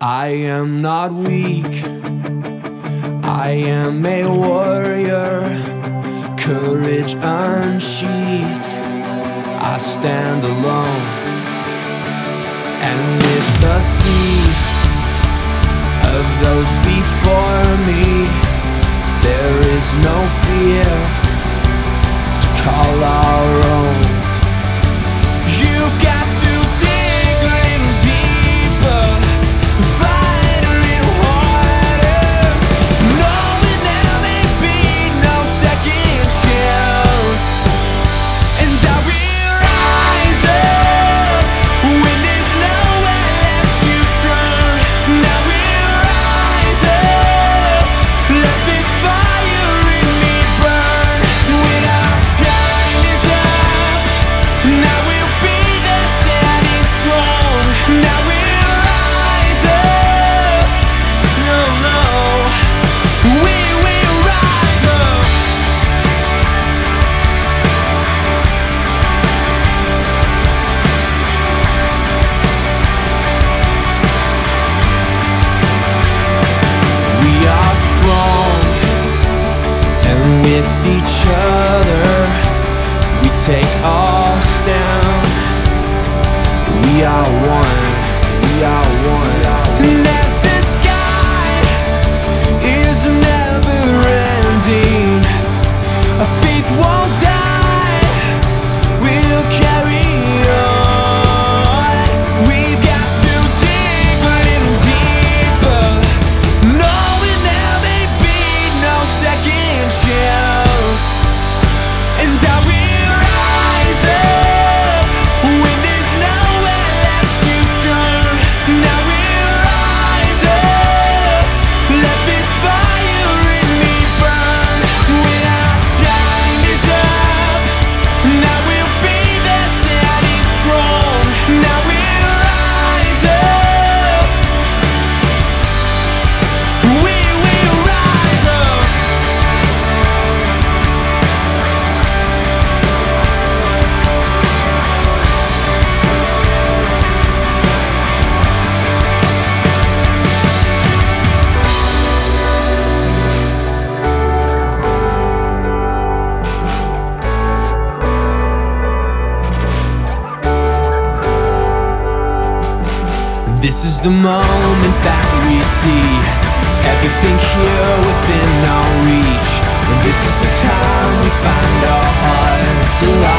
I am not weak, I am a warrior, courage unsheathed. I stand alone, and if the sea of those before me, there is no fear to call our own. are one This is the moment that we see. Everything here within our reach. And this is the time we find our hearts alive.